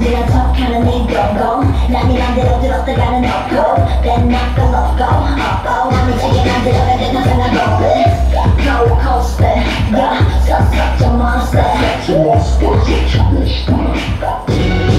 Yeah. you my spot, got you my spot.